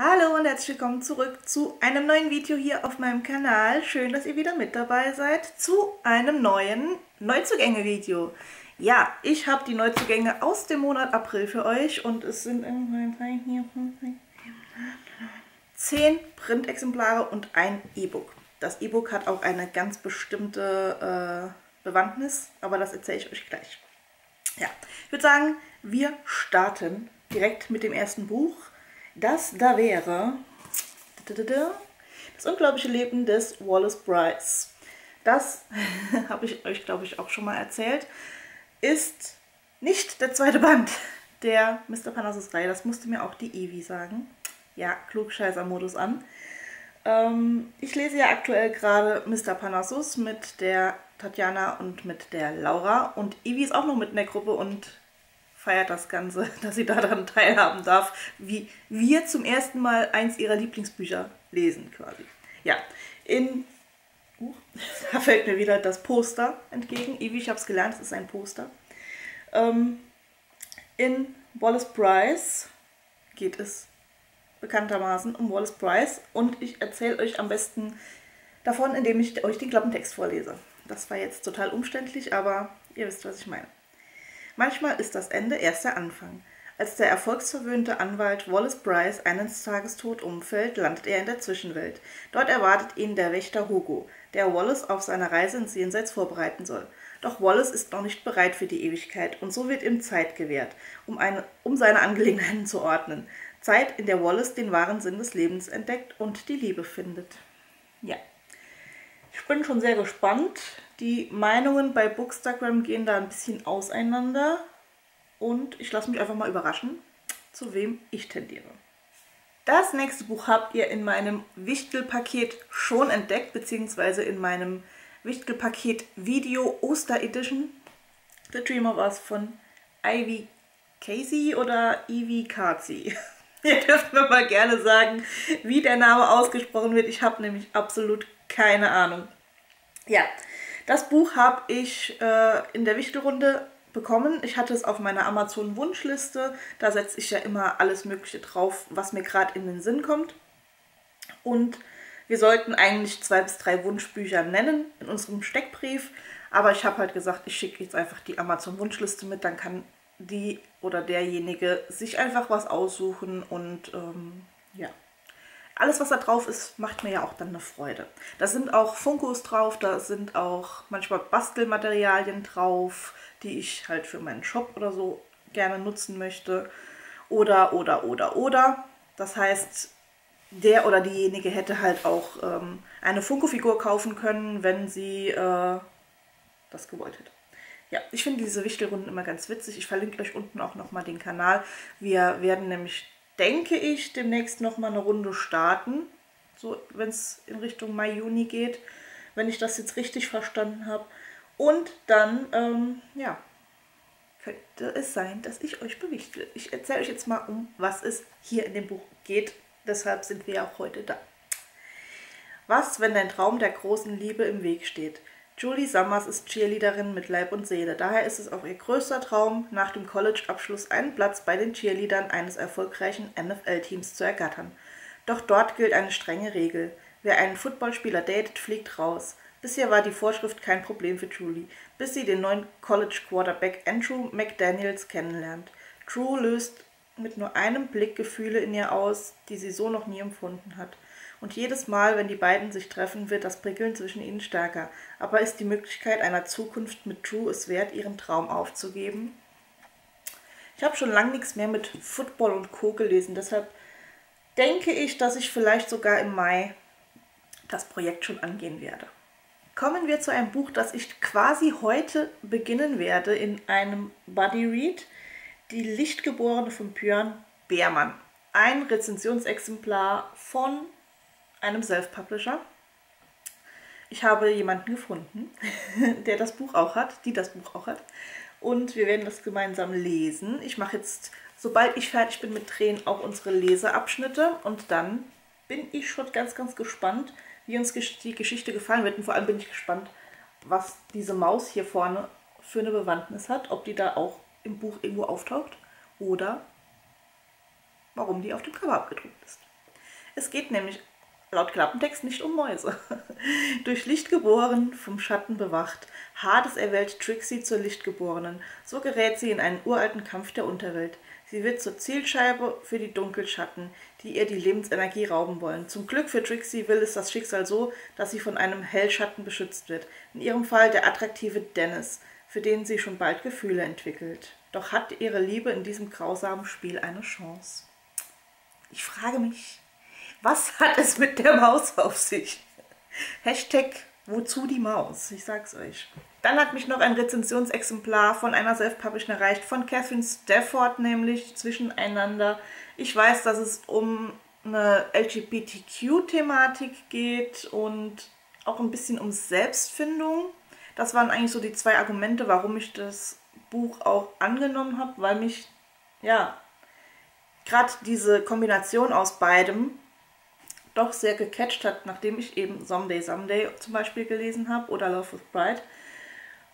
Hallo und herzlich willkommen zurück zu einem neuen Video hier auf meinem Kanal. Schön, dass ihr wieder mit dabei seid zu einem neuen Neuzugänge-Video. Ja, ich habe die Neuzugänge aus dem Monat April für euch und es sind 10 Printexemplare und ein E-Book. Das E-Book hat auch eine ganz bestimmte äh, Bewandtnis, aber das erzähle ich euch gleich. Ja, ich würde sagen, wir starten direkt mit dem ersten Buch. Das da wäre das unglaubliche Leben des Wallace Bryce. Das habe ich euch, glaube ich, auch schon mal erzählt. Ist nicht der zweite Band der Mr. Panassus-Reihe. Das musste mir auch die Evi sagen. Ja, Klugscheißer-Modus an. Ähm, ich lese ja aktuell gerade Mr. Panassus mit der Tatjana und mit der Laura. Und Evi ist auch noch mit in der Gruppe und feiert das Ganze, dass sie daran teilhaben darf, wie wir zum ersten Mal eins ihrer Lieblingsbücher lesen quasi. Ja, in... Uh, da fällt mir wieder das Poster entgegen. Evi, ich habe es gelernt, es ist ein Poster. Ähm, in Wallace Bryce geht es bekanntermaßen um Wallace Bryce und ich erzähle euch am besten davon, indem ich euch den Klappentext vorlese. Das war jetzt total umständlich, aber ihr wisst, was ich meine. Manchmal ist das Ende erst der Anfang. Als der erfolgsverwöhnte Anwalt Wallace Bryce eines Tages tot umfällt, landet er in der Zwischenwelt. Dort erwartet ihn der Wächter Hugo, der Wallace auf seine Reise ins Jenseits vorbereiten soll. Doch Wallace ist noch nicht bereit für die Ewigkeit und so wird ihm Zeit gewährt, um, eine, um seine Angelegenheiten zu ordnen. Zeit, in der Wallace den wahren Sinn des Lebens entdeckt und die Liebe findet. Ja. Ich bin schon sehr gespannt. Die Meinungen bei Bookstagram gehen da ein bisschen auseinander. Und ich lasse mich einfach mal überraschen, zu wem ich tendiere. Das nächste Buch habt ihr in meinem Wichtelpaket schon entdeckt, beziehungsweise in meinem Wichtelpaket Video Oster Edition. The Dream of Us von Ivy Casey oder Ivy Kazi. Ihr dürft mir mal gerne sagen, wie der Name ausgesprochen wird. Ich habe nämlich absolut keine Ahnung. Ja, das Buch habe ich äh, in der Wichtelrunde bekommen. Ich hatte es auf meiner Amazon-Wunschliste. Da setze ich ja immer alles Mögliche drauf, was mir gerade in den Sinn kommt. Und wir sollten eigentlich zwei bis drei Wunschbücher nennen in unserem Steckbrief. Aber ich habe halt gesagt, ich schicke jetzt einfach die Amazon-Wunschliste mit. Dann kann die oder derjenige sich einfach was aussuchen und ähm, ja alles, was da drauf ist, macht mir ja auch dann eine Freude. Da sind auch Funkos drauf, da sind auch manchmal Bastelmaterialien drauf, die ich halt für meinen Shop oder so gerne nutzen möchte. Oder, oder, oder, oder. Das heißt, der oder diejenige hätte halt auch ähm, eine Funko-Figur kaufen können, wenn sie äh, das gewollt hätte. Ja, ich finde diese Wichtelrunden immer ganz witzig. Ich verlinke euch unten auch nochmal den Kanal. Wir werden nämlich denke ich, demnächst nochmal eine Runde starten. So, wenn es in Richtung Mai, Juni geht. Wenn ich das jetzt richtig verstanden habe. Und dann, ähm, ja, könnte es sein, dass ich euch bewichtle. Ich erzähle euch jetzt mal, um was es hier in dem Buch geht. Deshalb sind wir auch heute da. Was, wenn dein Traum der großen Liebe im Weg steht? Julie Summers ist Cheerleaderin mit Leib und Seele. Daher ist es auch ihr größter Traum, nach dem College-Abschluss einen Platz bei den Cheerleadern eines erfolgreichen NFL-Teams zu ergattern. Doch dort gilt eine strenge Regel. Wer einen Footballspieler datet, fliegt raus. Bisher war die Vorschrift kein Problem für Julie, bis sie den neuen College-Quarterback Andrew McDaniels kennenlernt. Drew löst mit nur einem Blick Gefühle in ihr aus, die sie so noch nie empfunden hat. Und jedes Mal, wenn die beiden sich treffen, wird das Prickeln zwischen ihnen stärker. Aber ist die Möglichkeit einer Zukunft mit Drew es wert, ihren Traum aufzugeben? Ich habe schon lange nichts mehr mit Football und Co. gelesen, deshalb denke ich, dass ich vielleicht sogar im Mai das Projekt schon angehen werde. Kommen wir zu einem Buch, das ich quasi heute beginnen werde in einem Buddy Read. Die Lichtgeborene von Björn Beermann. Ein Rezensionsexemplar von einem Self-Publisher. Ich habe jemanden gefunden, der das Buch auch hat, die das Buch auch hat. Und wir werden das gemeinsam lesen. Ich mache jetzt, sobald ich fertig bin mit Drehen, auch unsere Leseabschnitte. Und dann bin ich schon ganz, ganz gespannt, wie uns die Geschichte gefallen wird. Und vor allem bin ich gespannt, was diese Maus hier vorne für eine Bewandtnis hat. Ob die da auch im Buch irgendwo auftaucht oder warum die auf dem Cover abgedruckt ist. Es geht nämlich laut Klappentext nicht um Mäuse. Durch Licht geboren, vom Schatten bewacht, Hades erwählt Trixie zur Lichtgeborenen. So gerät sie in einen uralten Kampf der Unterwelt. Sie wird zur Zielscheibe für die Dunkelschatten, die ihr die Lebensenergie rauben wollen. Zum Glück für Trixie will es das Schicksal so, dass sie von einem Hellschatten beschützt wird. In ihrem Fall der attraktive Dennis, für den sie schon bald Gefühle entwickelt. Doch hat ihre Liebe in diesem grausamen Spiel eine Chance? Ich frage mich, was hat es mit der Maus auf sich? Hashtag wozu die Maus? Ich sag's euch. Dann hat mich noch ein Rezensionsexemplar von einer Self-Publishing erreicht, von Catherine Stafford, nämlich Zwischeneinander. Ich weiß, dass es um eine LGBTQ-Thematik geht und auch ein bisschen um Selbstfindung. Das waren eigentlich so die zwei Argumente, warum ich das Buch auch angenommen habe, weil mich, ja, gerade diese Kombination aus beidem doch sehr gecatcht hat, nachdem ich eben Someday Someday zum Beispiel gelesen habe oder Love with Pride.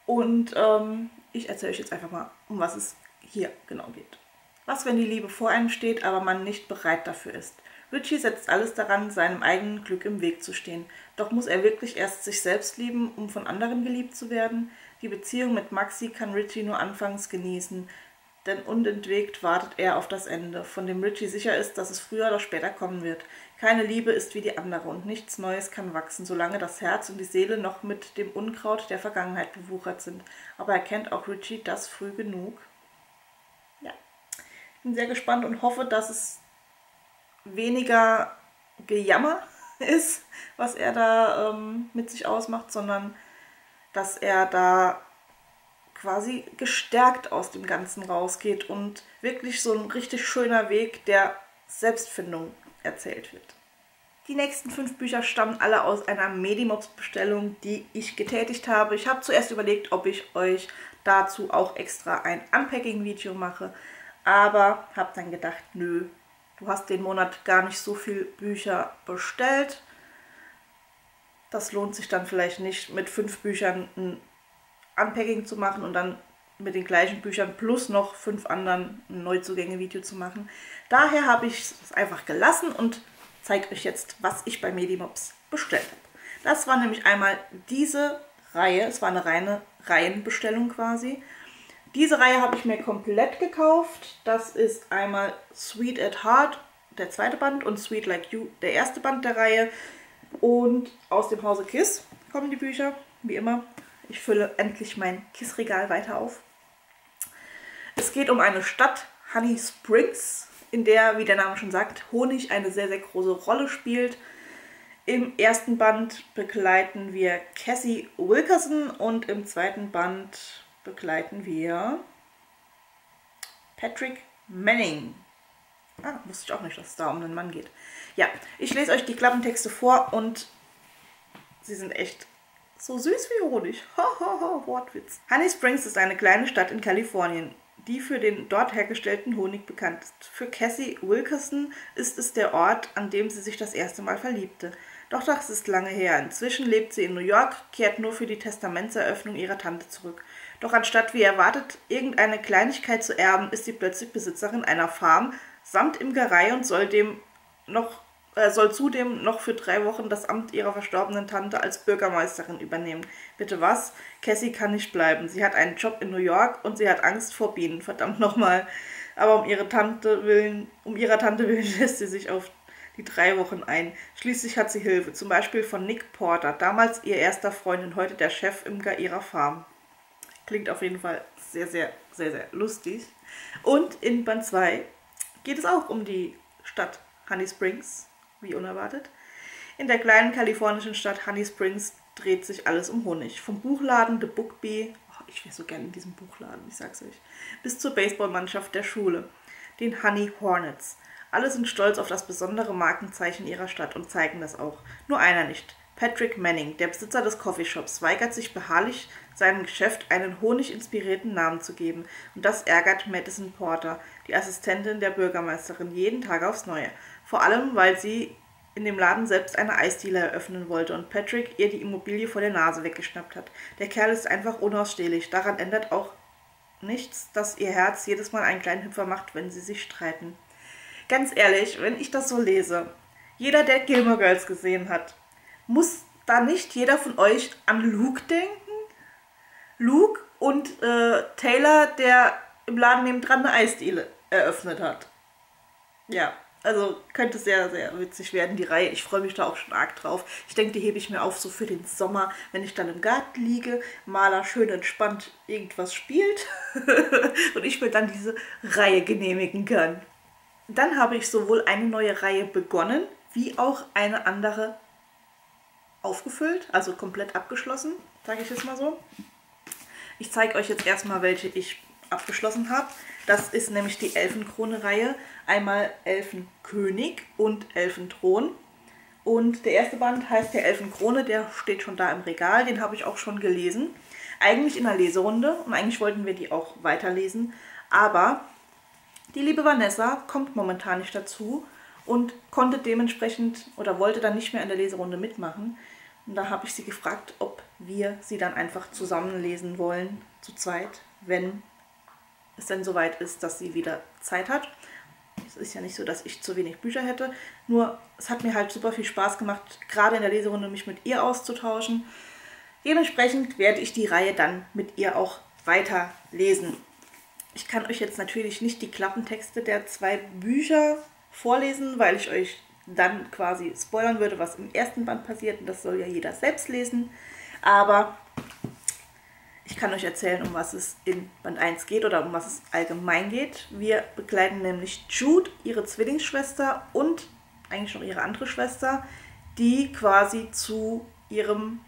Und ähm, ich erzähle euch jetzt einfach mal, um was es hier genau geht. Was, wenn die Liebe vor einem steht, aber man nicht bereit dafür ist? Richie setzt alles daran, seinem eigenen Glück im Weg zu stehen. Doch muss er wirklich erst sich selbst lieben, um von anderen geliebt zu werden? Die Beziehung mit Maxi kann Richie nur anfangs genießen, denn unentwegt wartet er auf das Ende, von dem Richie sicher ist, dass es früher oder später kommen wird. Keine Liebe ist wie die andere und nichts Neues kann wachsen, solange das Herz und die Seele noch mit dem Unkraut der Vergangenheit bewuchert sind. Aber erkennt auch Richie das früh genug? Ja. Ich bin sehr gespannt und hoffe, dass es weniger Gejammer ist, was er da ähm, mit sich ausmacht, sondern dass er da quasi gestärkt aus dem Ganzen rausgeht und wirklich so ein richtig schöner Weg der Selbstfindung erzählt wird. Die nächsten fünf Bücher stammen alle aus einer Medimops-Bestellung, die ich getätigt habe. Ich habe zuerst überlegt, ob ich euch dazu auch extra ein Unpacking-Video mache, aber habe dann gedacht, nö, du hast den Monat gar nicht so viele Bücher bestellt. Das lohnt sich dann vielleicht nicht, mit fünf Büchern ein Unpacking zu machen und dann mit den gleichen Büchern plus noch fünf anderen Neuzugänge-Video zu machen. Daher habe ich es einfach gelassen und zeige euch jetzt, was ich bei Medimops bestellt habe. Das war nämlich einmal diese Reihe, es war eine reine Reihenbestellung quasi. Diese Reihe habe ich mir komplett gekauft. Das ist einmal Sweet at Heart, der zweite Band, und Sweet Like You, der erste Band der Reihe. Und aus dem Hause Kiss kommen die Bücher, wie immer. Ich fülle endlich mein Kissregal weiter auf. Es geht um eine Stadt, Honey Springs, in der, wie der Name schon sagt, Honig eine sehr, sehr große Rolle spielt. Im ersten Band begleiten wir Cassie Wilkerson und im zweiten Band begleiten wir Patrick Manning. Ah, wusste ich auch nicht, dass es da um einen Mann geht. Ja, ich lese euch die Klappentexte vor und sie sind echt so süß wie Honig. Hahaha, Wortwitz. Honey Springs ist eine kleine Stadt in Kalifornien, die für den dort hergestellten Honig bekannt ist. Für Cassie Wilkerson ist es der Ort, an dem sie sich das erste Mal verliebte. Doch das ist lange her. Inzwischen lebt sie in New York, kehrt nur für die Testamentseröffnung ihrer Tante zurück. Doch anstatt wie erwartet irgendeine Kleinigkeit zu erben, ist sie plötzlich Besitzerin einer Farm samt Imkerei und soll dem noch soll zudem noch für drei Wochen das Amt ihrer verstorbenen Tante als Bürgermeisterin übernehmen. Bitte was? Cassie kann nicht bleiben. Sie hat einen Job in New York und sie hat Angst vor Bienen. Verdammt nochmal. Aber um ihre Tante willen, um ihrer Tante willen lässt sie sich auf die drei Wochen ein. Schließlich hat sie Hilfe, zum Beispiel von Nick Porter, damals ihr erster Freund und heute der Chefimker ihrer Farm. Klingt auf jeden Fall sehr, sehr, sehr, sehr lustig. Und in Band 2 geht es auch um die Stadt Honey Springs wie unerwartet. In der kleinen kalifornischen Stadt Honey Springs dreht sich alles um Honig. Vom Buchladen The Book Bee, oh, ich wäre so gerne in diesem Buchladen, ich sag's euch, bis zur Baseballmannschaft der Schule, den Honey Hornets. Alle sind stolz auf das besondere Markenzeichen ihrer Stadt und zeigen das auch. Nur einer nicht. Patrick Manning, der Besitzer des Coffeeshops, weigert sich beharrlich, seinem Geschäft einen honiginspirierten Namen zu geben. Und das ärgert Madison Porter, die Assistentin der Bürgermeisterin, jeden Tag aufs Neue. Vor allem, weil sie in dem Laden selbst eine Eisdiele eröffnen wollte und Patrick ihr die Immobilie vor der Nase weggeschnappt hat. Der Kerl ist einfach unausstehlich. Daran ändert auch nichts, dass ihr Herz jedes Mal einen kleinen Hüpfer macht, wenn sie sich streiten. Ganz ehrlich, wenn ich das so lese, jeder, der Gilmore Girls gesehen hat, muss da nicht jeder von euch an Luke denken? Luke und äh, Taylor, der im Laden nebendran eine Eisdiele eröffnet hat. Ja, also könnte sehr, sehr witzig werden, die Reihe. Ich freue mich da auch schon arg drauf. Ich denke, die hebe ich mir auf so für den Sommer, wenn ich dann im Garten liege, Maler schön entspannt irgendwas spielt und ich mir dann diese Reihe genehmigen kann. Dann habe ich sowohl eine neue Reihe begonnen, wie auch eine andere aufgefüllt, also komplett abgeschlossen, sage ich jetzt mal so. Ich zeige euch jetzt erstmal, welche ich abgeschlossen habe. Das ist nämlich die Elfenkrone-Reihe. Einmal Elfenkönig und Elfenthron. Und der erste Band heißt der Elfenkrone, der steht schon da im Regal, den habe ich auch schon gelesen. Eigentlich in der Leserunde und eigentlich wollten wir die auch weiterlesen. Aber die liebe Vanessa kommt momentan nicht dazu und konnte dementsprechend oder wollte dann nicht mehr in der Leserunde mitmachen. Und da habe ich sie gefragt, ob wir sie dann einfach zusammen lesen wollen, zu zweit, wenn es dann soweit ist, dass sie wieder Zeit hat. Es ist ja nicht so, dass ich zu wenig Bücher hätte. Nur es hat mir halt super viel Spaß gemacht, gerade in der Leserunde mich mit ihr auszutauschen. Dementsprechend werde ich die Reihe dann mit ihr auch weiter lesen. Ich kann euch jetzt natürlich nicht die Klappentexte der zwei Bücher vorlesen, weil ich euch dann quasi spoilern würde, was im ersten Band passiert. Und das soll ja jeder selbst lesen. Aber ich kann euch erzählen, um was es in Band 1 geht oder um was es allgemein geht. Wir begleiten nämlich Jude, ihre Zwillingsschwester und eigentlich noch ihre andere Schwester, die quasi zu ihrem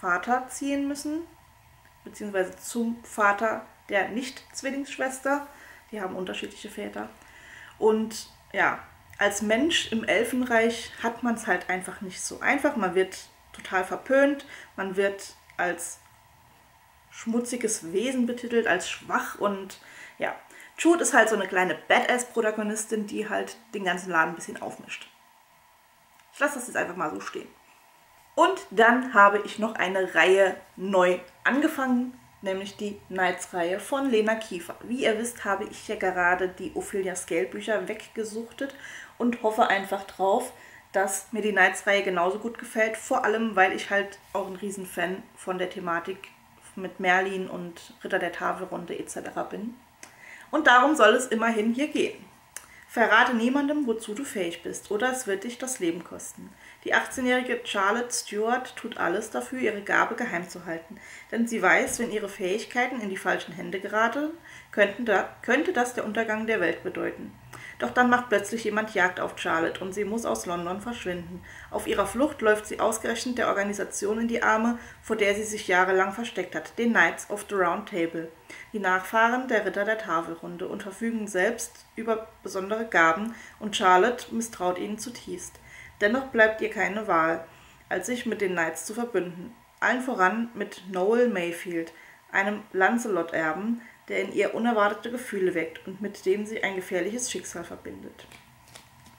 Vater ziehen müssen, beziehungsweise zum Vater der Nicht-Zwillingsschwester. Die haben unterschiedliche Väter. Und ja, als Mensch im Elfenreich hat man es halt einfach nicht so einfach. Man wird total verpönt, man wird als schmutziges Wesen betitelt, als schwach und ja. Jude ist halt so eine kleine Badass-Protagonistin, die halt den ganzen Laden ein bisschen aufmischt. Ich lasse das jetzt einfach mal so stehen. Und dann habe ich noch eine Reihe neu angefangen, nämlich die Nights-Reihe von Lena Kiefer. Wie ihr wisst, habe ich ja gerade die Ophelia Scale-Bücher weggesuchtet und hoffe einfach drauf, dass mir die Nights-Reihe genauso gut gefällt. Vor allem, weil ich halt auch ein Riesenfan von der Thematik mit Merlin und Ritter der Tafelrunde etc. bin. Und darum soll es immerhin hier gehen. Verrate niemandem, wozu du fähig bist, oder es wird dich das Leben kosten. Die 18-jährige Charlotte Stewart tut alles dafür, ihre Gabe geheim zu halten, denn sie weiß, wenn ihre Fähigkeiten in die falschen Hände geraten, könnte das der Untergang der Welt bedeuten. Doch dann macht plötzlich jemand Jagd auf Charlotte und sie muss aus London verschwinden. Auf ihrer Flucht läuft sie ausgerechnet der Organisation in die Arme, vor der sie sich jahrelang versteckt hat, den Knights of the Round Table, die Nachfahren der Ritter der Tafelrunde und verfügen selbst über besondere Gaben und Charlotte misstraut ihnen zutiefst. Dennoch bleibt ihr keine Wahl, als sich mit den Knights zu verbünden. Allen voran mit Noel Mayfield, einem Lancelot-Erben, der in ihr unerwartete Gefühle weckt und mit dem sie ein gefährliches Schicksal verbindet.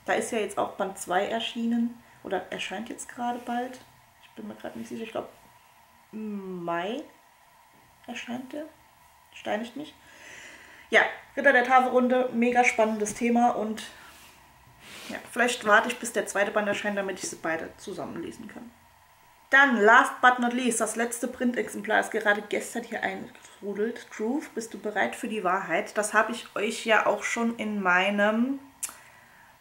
Da ist ja jetzt auch Band 2 erschienen oder erscheint jetzt gerade bald. Ich bin mir gerade nicht sicher, ich glaube Mai erscheint der. Steinigt mich. Ja, Ritter der Tafelrunde, mega spannendes Thema und ja, vielleicht warte ich, bis der zweite Band erscheint, damit ich sie beide zusammenlesen kann. Dann, last but not least, das letzte Printexemplar ist gerade gestern hier eingetrudelt. Truth, bist du bereit für die Wahrheit? Das habe ich euch ja auch schon in meinem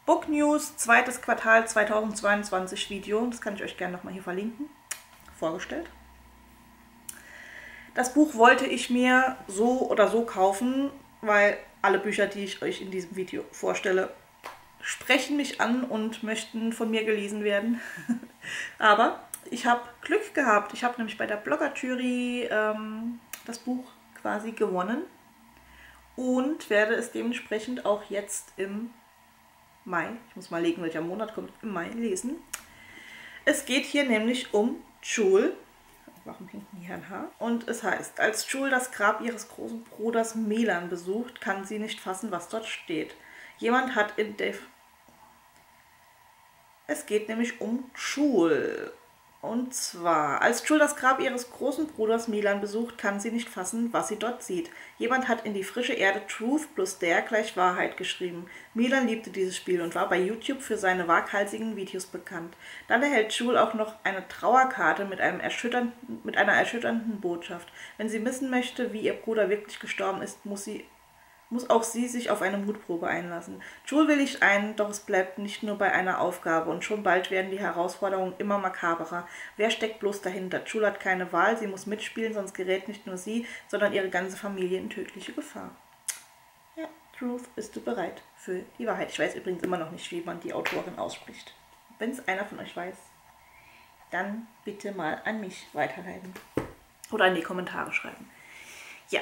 Book News zweites Quartal 2022 Video, das kann ich euch gerne nochmal hier verlinken, vorgestellt. Das Buch wollte ich mir so oder so kaufen, weil alle Bücher, die ich euch in diesem Video vorstelle, sprechen mich an und möchten von mir gelesen werden. Aber ich habe Glück gehabt. Ich habe nämlich bei der Blogger-Jury ähm, das Buch quasi gewonnen und werde es dementsprechend auch jetzt im Mai, ich muss mal legen, welcher Monat kommt, im Mai lesen. Es geht hier nämlich um Jule. Warum hinten hier ein Haar? Und es heißt, als Jule das Grab ihres großen Bruders Melan besucht, kann sie nicht fassen, was dort steht. Jemand hat in Dave... Es geht nämlich um Jule. Und zwar, als Jul das Grab ihres großen Bruders Milan besucht, kann sie nicht fassen, was sie dort sieht. Jemand hat in die frische Erde Truth plus Dare gleich Wahrheit geschrieben. Milan liebte dieses Spiel und war bei YouTube für seine waghalsigen Videos bekannt. Dann erhält Jul auch noch eine Trauerkarte mit, einem erschütternden, mit einer erschütternden Botschaft. Wenn sie wissen möchte, wie ihr Bruder wirklich gestorben ist, muss sie muss auch sie sich auf eine Mutprobe einlassen. Jule willigt ein, doch es bleibt nicht nur bei einer Aufgabe und schon bald werden die Herausforderungen immer makaberer. Wer steckt bloß dahinter? Jule hat keine Wahl, sie muss mitspielen, sonst gerät nicht nur sie, sondern ihre ganze Familie in tödliche Gefahr. Ja, Truth, bist du bereit für die Wahrheit? Ich weiß übrigens immer noch nicht, wie man die Autorin ausspricht. Wenn es einer von euch weiß, dann bitte mal an mich weiterleiten. Oder in die Kommentare schreiben. Ja,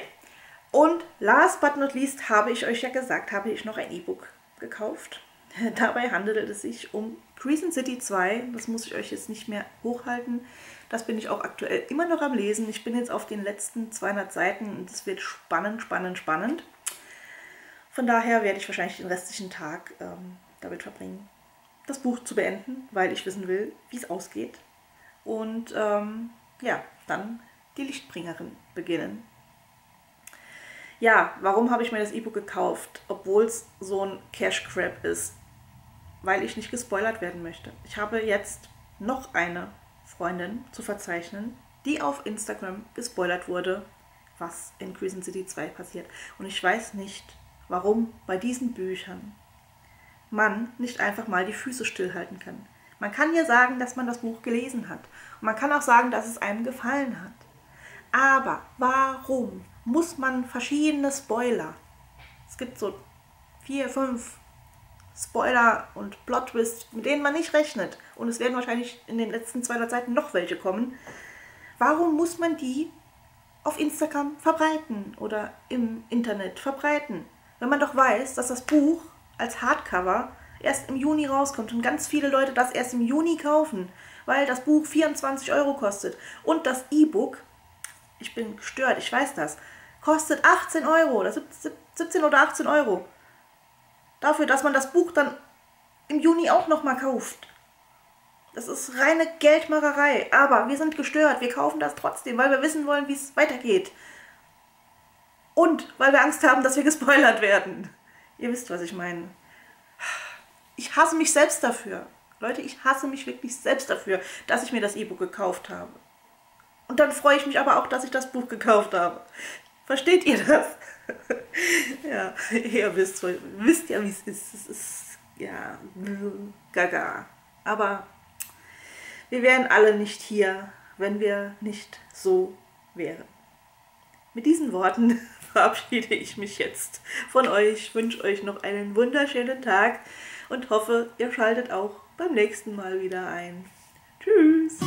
und last but not least habe ich euch ja gesagt, habe ich noch ein E-Book gekauft. Dabei handelt es sich um Crescent City 2. Das muss ich euch jetzt nicht mehr hochhalten. Das bin ich auch aktuell immer noch am Lesen. Ich bin jetzt auf den letzten 200 Seiten und es wird spannend, spannend, spannend. Von daher werde ich wahrscheinlich den restlichen Tag ähm, damit verbringen, das Buch zu beenden, weil ich wissen will, wie es ausgeht. Und ähm, ja, dann die Lichtbringerin beginnen. Ja, warum habe ich mir das E-Book gekauft, obwohl es so ein Cash Grab ist? Weil ich nicht gespoilert werden möchte. Ich habe jetzt noch eine Freundin zu verzeichnen, die auf Instagram gespoilert wurde, was in Crescent City 2 passiert. Und ich weiß nicht, warum bei diesen Büchern man nicht einfach mal die Füße stillhalten kann. Man kann ja sagen, dass man das Buch gelesen hat. Und man kann auch sagen, dass es einem gefallen hat. Aber warum muss man verschiedene Spoiler. Es gibt so vier, fünf Spoiler und Plot-Twists, mit denen man nicht rechnet. Und es werden wahrscheinlich in den letzten 200 Seiten noch welche kommen. Warum muss man die auf Instagram verbreiten oder im Internet verbreiten? Wenn man doch weiß, dass das Buch als Hardcover erst im Juni rauskommt und ganz viele Leute das erst im Juni kaufen, weil das Buch 24 Euro kostet und das E-Book, ich bin gestört, ich weiß das, kostet 18 Euro oder 17 oder 18 Euro. Dafür, dass man das Buch dann im Juni auch nochmal kauft. Das ist reine Geldmacherei. Aber wir sind gestört. Wir kaufen das trotzdem, weil wir wissen wollen, wie es weitergeht. Und weil wir Angst haben, dass wir gespoilert werden. Ihr wisst, was ich meine. Ich hasse mich selbst dafür. Leute, ich hasse mich wirklich selbst dafür, dass ich mir das E-Book gekauft habe. Und dann freue ich mich aber auch, dass ich das Buch gekauft habe. Versteht ihr das? ja, ihr wisst, wisst ja, wie es ist. Es ist, ja, gaga. Aber wir wären alle nicht hier, wenn wir nicht so wären. Mit diesen Worten verabschiede ich mich jetzt von euch, wünsche euch noch einen wunderschönen Tag und hoffe, ihr schaltet auch beim nächsten Mal wieder ein. Tschüss!